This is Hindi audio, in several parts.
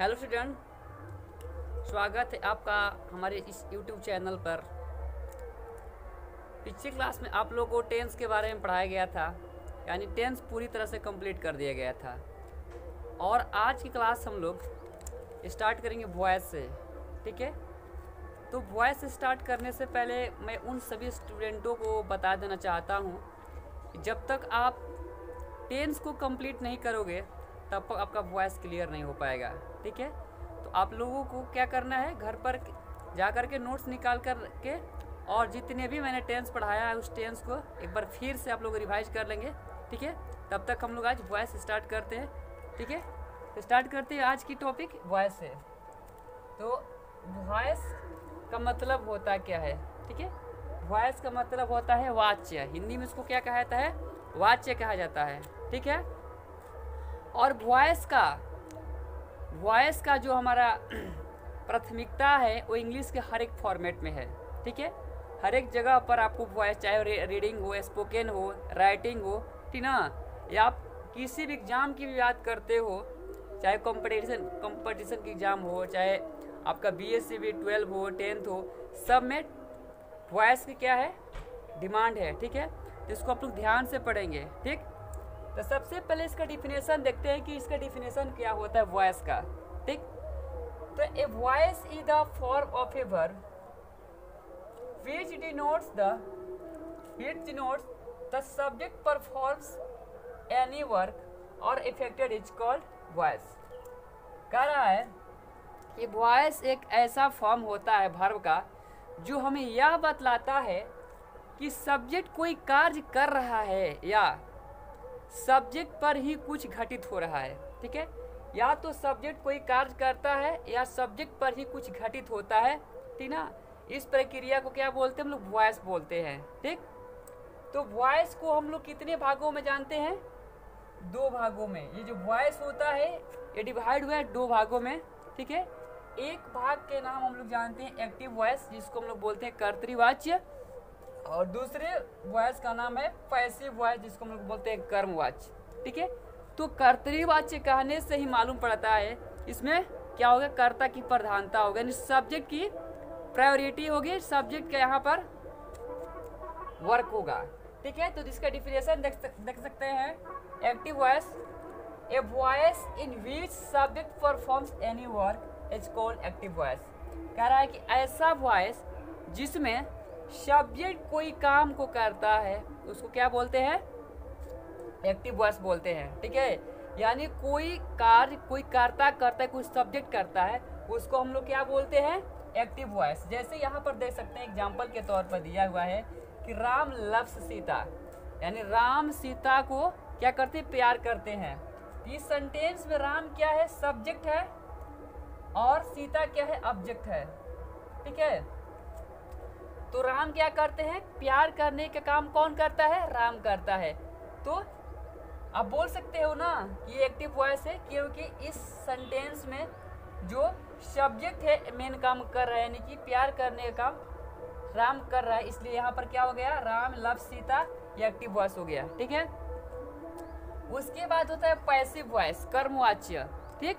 हेलो स्टूडेंट स्वागत है आपका हमारे इस यूट्यूब चैनल पर। पिछली क्लास में आप लोगों को टेंस के बारे में पढ़ाया गया था, यानी टेंस पूरी तरह से कंप्लीट कर दिया गया था। और आज की क्लास हम लोग स्टार्ट करेंगे वॉइस से, ठीक है? तो वॉइस स्टार्ट करने से पहले मैं उन सभी स्टूडेंटों को बता देना चाहता हूँ जब तक आप टेंस को कंप्लीट नहीं करोगे तब तक आपका वॉइस क्लियर नहीं हो पाएगा, ठीक है? तो आप लोगों को क्या करना है, घर पर जा कर के नोट्स निकाल कर के और जितने भी मैंने टेंस पढ़ाया है उस टेंस को एक बार फिर से आप लोग रिवाइज कर लेंगे, ठीक है? तब तक हम लोग आज वॉइस स्टार्ट करते हैं, ठीक है? तो स्टार्ट करते हैं आज की टॉपिक वॉइस है। तो वॉइस का मतलब होता क्या है, ठीक है? वॉइस का मतलब होता है वाच्य, हिंदी में इसको क्या कहा जाता है? वाच्य कहा जाता है, ठीक है? और वॉइस का वॉइस का जो हमारा प्राथमिकता है वो इंग्लिश के हर एक फॉर्मेट में है ठीक है? हर एक जगह पर आपको वॉइस चाहे रे, रीडिंग हो स्पोकन हो राइटिंग हो ठीक ना? या आप किसी भी एग्ज़ाम की भी बात करते हो चाहे कंपटीशन कंपटीशन की एग्ज़ाम हो चाहे आपका बी एस सी भी ट्वेल्व हो टेंथ हो सब में वॉइस की क्या है? डिमांड है ठीक है? तो इसको आप लोग ध्यान से पढ़ेंगे ठीक? तो सबसे पहले इसका डिफिनेशन देखते हैं कि इसका डिफिनेशन क्या होता है वॉइस का। ठीक? तो a voice is the form of a verb which denotes the, which denotes the subject performs any work or affected is called voice कह रहा है कि वॉइस एक ऐसा फॉर्म होता है भर्व का जो हमें यह बतलाता है कि सब्जेक्ट कोई कार्य कर रहा है या सब्जेक्ट पर ही कुछ घटित हो रहा है, ठीक है? या तो सब्जेक्ट कोई कार्य करता है, या सब्जेक्ट पर ही कुछ घटित होता है, ठीक ना? इस प्रक्रिया को क्या बोलते हैं? हम लोग वॉइस बोलते हैं, ठीक? तो वॉइस को हम लोग कितने भागों में जानते हैं? दो भागों में। ये जो वॉइस होता है, ये डिवाइड हुआ है दो भागों में, ठीक है? एक भाग के नाम हम लोग जानते हैं एक्टिव वॉइस जिसको हम लोग बोलते हैं कर्तवाच्य और दूसरे वॉयस का नाम है पैसिव वॉयस जिसको हम लोग बोलते हैं कर्म वाच। ठीक है? तो कर्तवाच्य कहने से ही मालूम पड़ता है, इसमें क्या होगा? कर्ता की प्रधानता होगा, यानी सब्जेक्ट की प्रायोरिटी होगी सब्जेक्ट का यहाँ पर वर्क होगा। ठीक है? तो जिसका डिफिनेशन देख देख सकते हैं active voice a voice in which subject performs any work is called active voice कह रहा है कि ऐसा वॉयस जिसमें सब्जेक्ट कोई काम को करता है, उसको क्या बोलते हैं? एक्टिव वॉइस बोलते हैं, ठीक है? यानी कोई कार्य, कोई करता करता है, कोई सब्जेक्ट करता है, उसको हम लोग क्या बोलते हैं? एक्टिव वॉइस जैसे यहाँ पर देख सकते हैं एग्ज़ाम्पल के तौर पर दिया हुआ है कि राम लव्स सीता, यानी राम सीता को क्या करते, प्यार करते हैं। इस सेंटेंस में राम क्या है? सब्जेक्ट है और सीता क्या है? ऑब्जेक्ट है, ठीक है? तो राम क्या करते हैं? प्यार करने का काम कौन करता है? राम करता है। तो आप बोल सकते हो ना कि ये एक्टिव वॉइस है, क्योंकि इस सेंटेंस में जो सब्जेक्ट है मेन काम कर रहा है, यानी कि प्यार करने का काम राम कर रहा है। इसलिए यहाँ पर क्या हो गया? राम, लव, सीता, ये एक्टिव वॉइस हो गया। ठीक है? उसके बाद होता है पैसिव वॉइस कर्मवाच्य ठीक?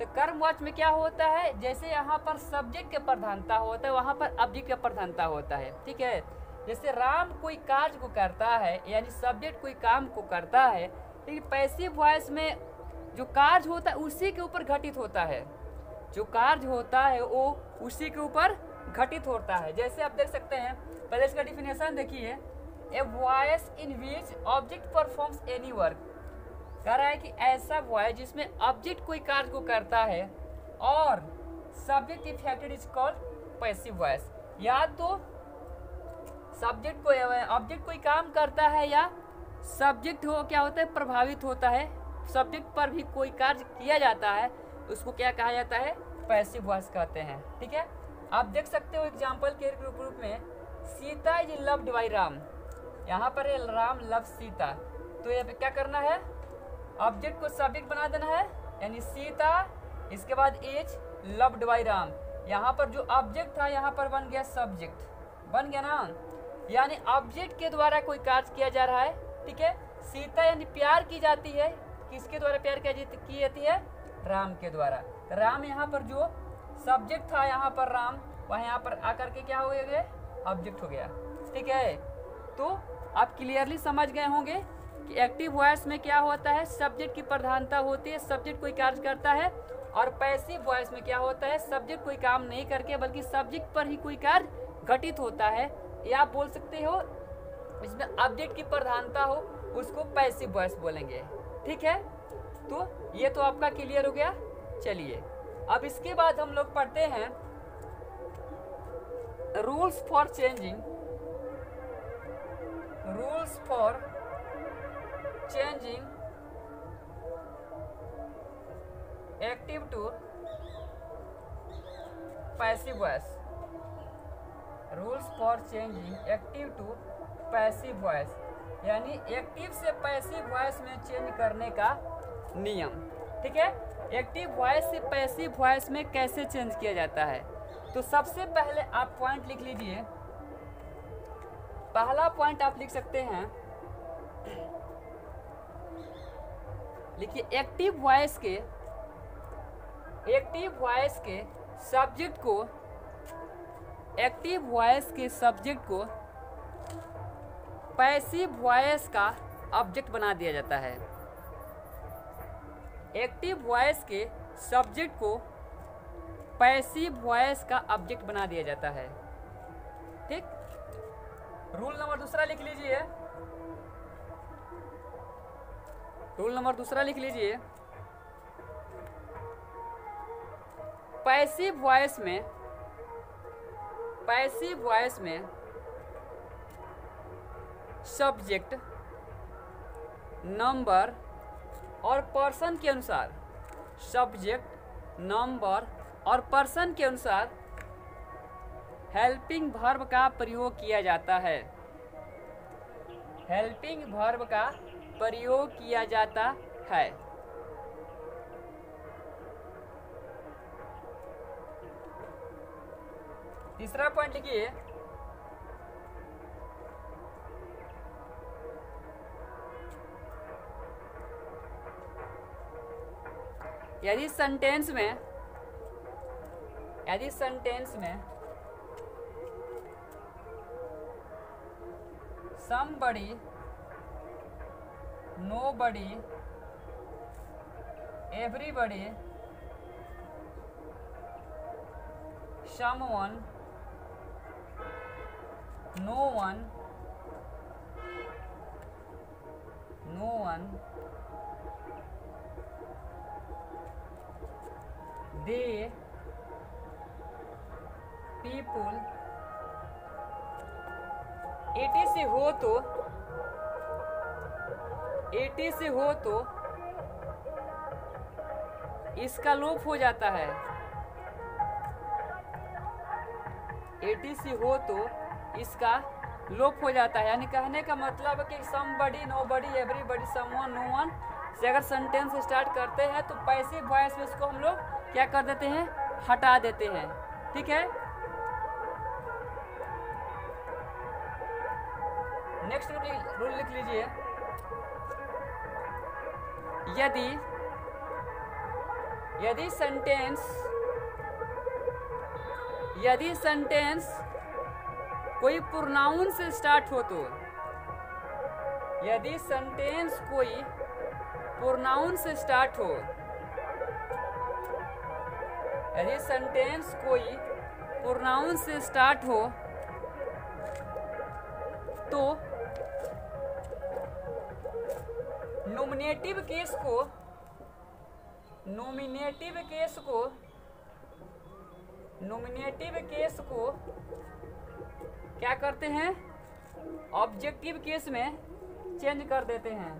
तो कर्म वाच में क्या होता है? जैसे यहाँ पर सब्जेक्ट के प्रधानता होता है, वहाँ पर ऑब्जेक्ट का प्रधानता होता है, ठीक है? जैसे राम कोई कार्य को करता है, यानी सब्जेक्ट कोई काम को करता है, लेकिन पैसिव वॉइस में जो कार्य होता है, उसी के ऊपर घटित होता है। जो कार्य होता है, वो उसी के ऊपर घटित होता है। जैसे आप देख सकते हैं, पहले इसका डिफिनेशन देखिए। A voice in which object performs any work कह रहा है कि ऐसा वॉइस जिसमें ऑब्जेक्ट कोई कार्य को करता है और subject effected is called passive voice या तो सब्जेक्ट को ऑब्जेक्ट कोई काम करता है या सब्जेक्ट हो, क्या होता है, प्रभावित होता है। सब्जेक्ट पर भी कोई कार्य किया जाता है, उसको क्या कहा जाता है? पैसिव वॉइस कहते हैं। ठीक है? आप देख सकते हो एग्ज़ाम्पल के रूप में Sita is loved by Ram. यहाँ पर है राम लव सीता। तो ये क्या करना है? ऑब्जेक्ट को सब्जेक्ट बना देना है, यानी सीता, इसके बाद इज़ लव्ड बाई राम। यहाँ पर जो ऑब्जेक्ट था, यहाँ पर बन गया सब्जेक्ट बन गया ना? यानी ऑब्जेक्ट के द्वारा कोई कार्य किया जा रहा है, ठीक है? सीता यानी प्यार की जाती है, किसके द्वारा प्यार किया की जाती है? राम के द्वारा। राम यहाँ पर जो सब्जेक्ट था, यहाँ पर राम, वह यहाँ पर आकर के क्या हो गया? ऑब्जेक्ट हो गया। ठीक है? तो आप क्लियरली समझ गए होंगे एक्टिव वॉइस में क्या होता है? सब्जेक्ट की प्रधानता होती है सब्जेक्ट कोई कार्य करता है और पैसिव वॉइस में क्या होता है? सब्जेक्ट कोई काम नहीं करके, बल्कि सब्जेक्ट पर ही कोई कार्य घटित होता है। या आप बोल सकते हो, इसमें ऑब्जेक्ट की प्रधानता हो, उसको पैसिव वॉइस बोलेंगे। ठीक है? तो ये तो आपका क्लियर हो गया। चलिए, अब इसके बाद हम लोग पढ़ते हैं rules for changing rules for changing active to passive voice rules for changing active to passive voice यानी एक्टिव से पैसिव वॉइस में चेंज करने का नियम। ठीक है? एक्टिव वॉइस से पैसिव वॉइस में कैसे चेंज किया जाता है? तो सबसे पहले आप पॉइंट लिख लीजिए। पहला पॉइंट आप लिख सकते हैं। लिखिए एक्टिव वॉइस के एक्टिव वॉइस के सब्जेक्ट को एक्टिव वॉइस के सब्जेक्ट को पैसिव वॉइस का ऑब्जेक्ट बना दिया जाता है। एक्टिव वॉइस के सब्जेक्ट को पैसिव वॉइस का ऑब्जेक्ट बना दिया जाता है। ठीक? रूल नंबर दूसरा लिख लीजिए। रूल नंबर दूसरा लिख लीजिए। पैसिव वॉइस में पैसिव वॉइस में सब्जेक्ट नंबर और पर्सन के अनुसार सब्जेक्ट नंबर और पर्सन के अनुसार हेल्पिंग वर्ब का प्रयोग किया जाता है। हेल्पिंग वर्ब का प्रयोग किया जाता है। तीसरा पॉइंट लिखिए यदि सेंटेंस में यदि सेंटेंस में somebody nobody everybody someone no one no one they people से हो तो एटी से हो तो इसका लोप हो जाता है। एटी से हो तो इसका लोप हो जाता है। यानी कहने का मतलब है कि somebody nobody everybody someone no one से अगर सेंटेंस स्टार्ट करते हैं तो पैसे वॉइस में इसको हम लोग क्या कर देते हैं? हटा देते हैं। ठीक है? नेक्स्ट रूल लिख लीजिए। यदि यदि सेंटेंस यदि सेंटेंस कोई प्रोनाउन से स्टार्ट हो तो यदि सेंटेंस कोई प्रोनाउन से स्टार्ट हो, यदि सेंटेंस कोई प्रोनाउन से स्टार्ट हो तो नोमिनेटिव केस को नोमिनेटिव केस को नोमिनेटिव केस को क्या करते हैं? ऑब्जेक्टिव केस में चेंज कर देते हैं।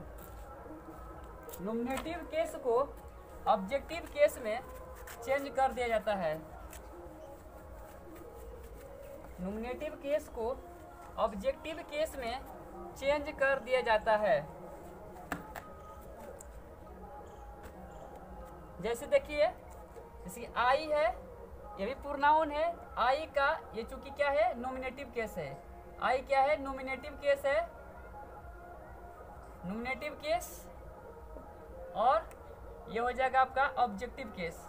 नोमिनेटिव केस को ऑब्जेक्टिव केस में चेंज कर दिया जाता है। नोमिनेटिव केस को ऑब्जेक्टिव केस में चेंज कर दिया जाता है। जैसे देखिए, जैसे आई है, ये भी पूर्णाउन है, आई का, ये चूँकि क्या है नोमिनेटिव केस है। आई क्या है नोमिनेटिव केस है। नोमिनेटिव केस और ये हो जाएगा आपका ऑब्जेक्टिव केस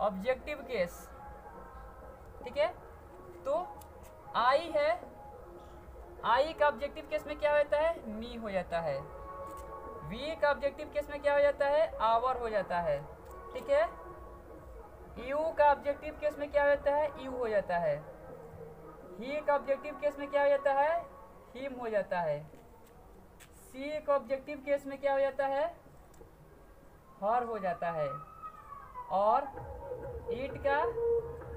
ऑब्जेक्टिव केस ठीक है? तो आई है, आई का ऑब्जेक्टिव केस में क्या होता है मी हो जाता है। वी का ऑब्जेक्टिव केस में क्या हो जाता है? आवर हो जाता है। ठीक है? यू का ऑब्जेक्टिव केस में क्या हो जाता है? यू हो जाता है। ही का ऑब्जेक्टिव केस में क्या हो जाता है? हिम हो जाता है। सी का ऑब्जेक्टिव केस में क्या हो जाता है? हर हो जाता है। और ईट का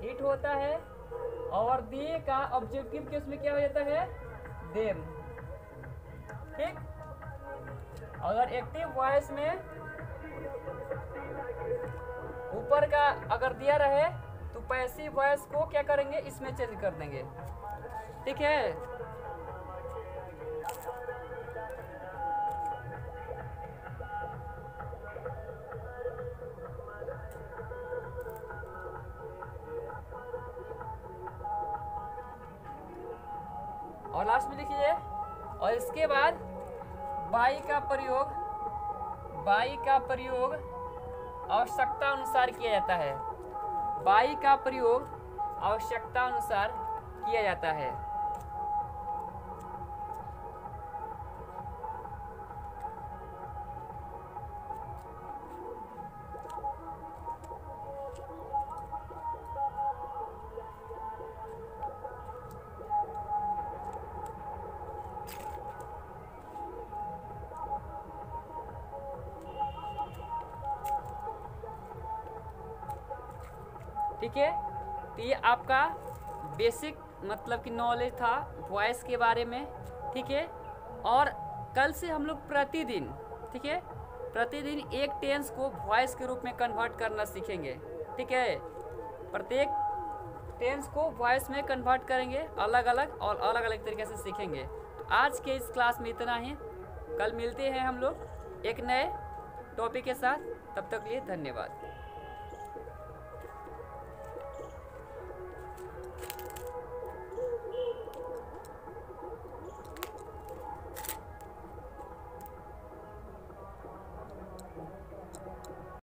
इट होता है। और दे का ऑब्जेक्टिव केस में क्या हो जाता है? देम ठीक? अगर एक्टिव वॉइस में ऊपर का अगर दिया रहे तो पैसिव वॉइस को क्या करेंगे? इसमें चेंज कर देंगे। ठीक है? और लास्ट में लिखिए, और इसके बाद बाई का प्रयोग, बाई का प्रयोग आवश्यकता अनुसार किया जाता है। बाई का प्रयोग आवश्यकता अनुसार किया जाता है। ठीक है? तो ये आपका बेसिक मतलब कि नॉलेज था वॉइस के बारे में, ठीक है? और कल से हम लोग प्रतिदिन, ठीक है? प्रतिदिन एक टेंस को वॉइस के रूप में कन्वर्ट करना सीखेंगे, ठीक है? प्रत्येक टेंस को वॉइस में कन्वर्ट करेंगे अलग अलग और अलग अलग तरीके से सीखेंगे। आज के इस क्लास में इतना ही। कल मिलते हैं हम लोग एक नए टॉपिक के साथ। तब तक लिए धन्यवाद।